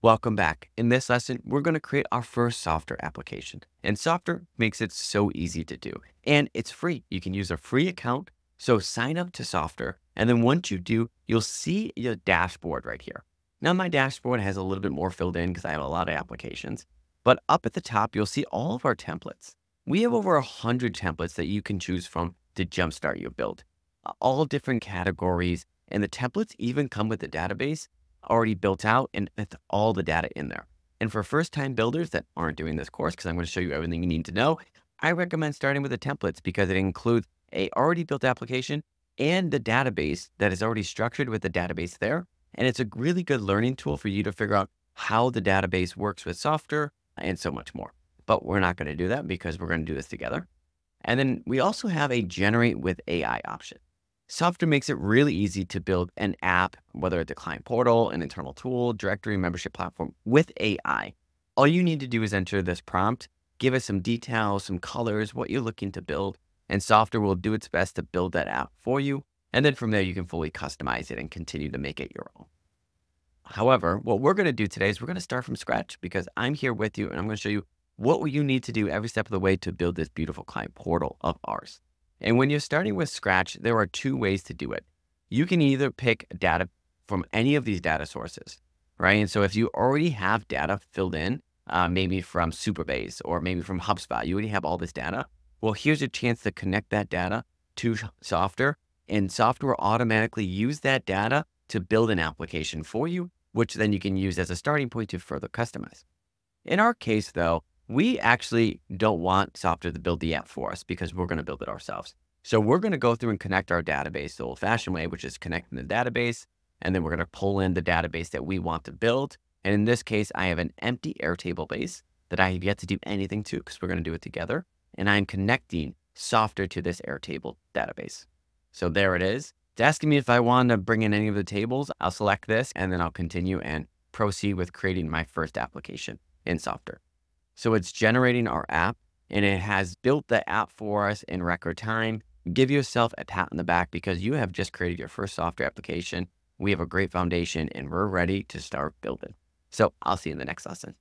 Welcome back. In this lesson, we're going to create our first Softr application. And Softr makes it so easy to do. And it's free. You can use a free account. So sign up to Softr. And then once you do, you'll see your dashboard right here. Now my dashboard has a little bit more filled in because I have a lot of applications. But up at the top, you'll see all of our templates. We have over 100 templates that you can choose from to jumpstart your build. All different categories. And the templates even come with the database already built out and with all the data in there. And for first time builders that aren't doing this course, because I'm going to show you everything you need to know, I recommend starting with the templates because it includes a already built application and the database that is already structured with the database there. And it's a really good learning tool for you to figure out how the database works with Softr and so much more. But we're not going to do that because we're going to do this together. And then we also have a generate with AI option. Softr makes it really easy to build an app, whether it's a client portal, an internal tool, directory, membership platform with AI. All you need to do is enter this prompt, give us some details, some colors, what you're looking to build, and Softr will do its best to build that app for you. And then from there, you can fully customize it and continue to make it your own. However, what we're going to do today is we're going to start from scratch because I'm here with you and I'm going to show you what you need to do every step of the way to build this beautiful client portal of ours. And when you're starting with Scratch, there are two ways to do it. You can either pick data from any of these data sources, right? And so if you already have data filled in, uh, maybe from Supabase or maybe from HubSpot, you already have all this data. Well, here's a chance to connect that data to Softr, and Softr automatically use that data to build an application for you, which then you can use as a starting point to further customize. In our case, though, we actually don't want Softr to build the app for us because we're going to build it ourselves. So we're going to go through and connect our database the old fashioned way, which is connecting the database. And then we're going to pull in the database that we want to build. And in this case, I have an empty Airtable base that I have yet to do anything to because we're going to do it together. And I'm connecting Softr to this Airtable database. So there it is. It's asking me if I want to bring in any of the tables. I'll select this and then I'll continue and proceed with creating my first application in Softr. So it's generating our app and it has built the app for us in record time. Give yourself a pat on the back because you have just created your first Softr application. We have a great foundation and we're ready to start building. So I'll see you in the next lesson.